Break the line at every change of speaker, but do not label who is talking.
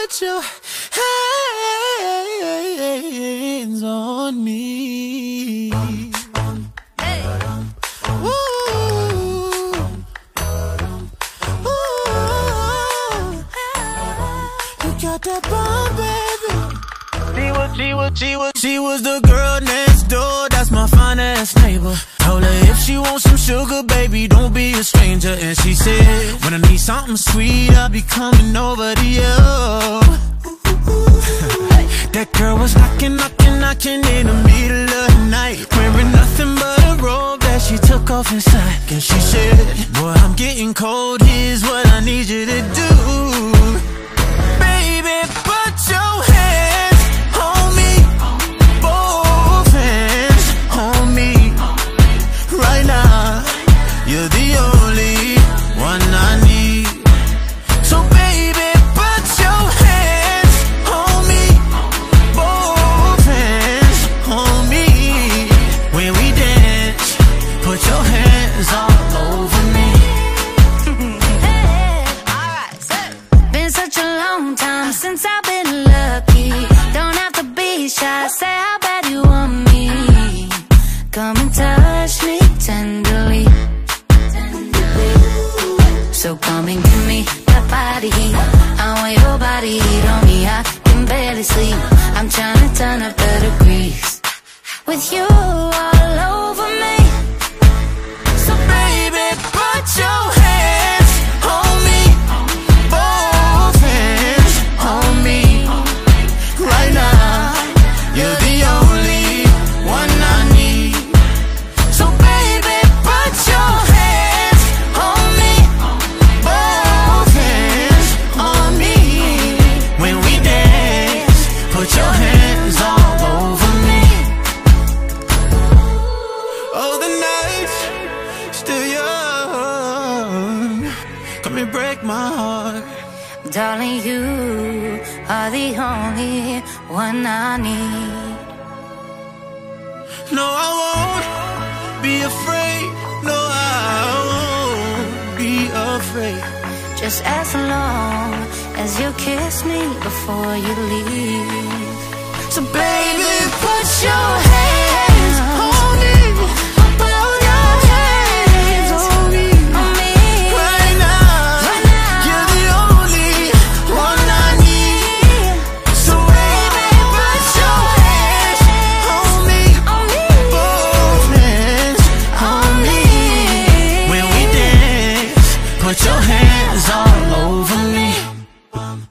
put your hands on me. Ooh. Ooh. You got that bomb, baby. She was, she was, she was, she was the girl next door. That's my finest neighbor. Told her if she wants some sugar, baby, don't be a stranger. And she said, when I need something sweet, I'll be coming over to you. that girl was knocking, knocking, knocking in the middle of the night, wearing nothing but a robe that she took off inside. And she said, Boy, I'm getting cold. Here's what I need you to do,
a long time since I've been lucky. Don't have to be shy, say how bad you want me. Come and touch me tenderly. So come and give me that body heat. I want your body heat on me. I can barely sleep. I'm trying to turn up the degrees. With you
Come and break my heart.
Darling, you are the only one I need.
No, I won't be afraid. No, I won't be afraid.
Just as long as you kiss me before you leave.
So, baby, hands all over me.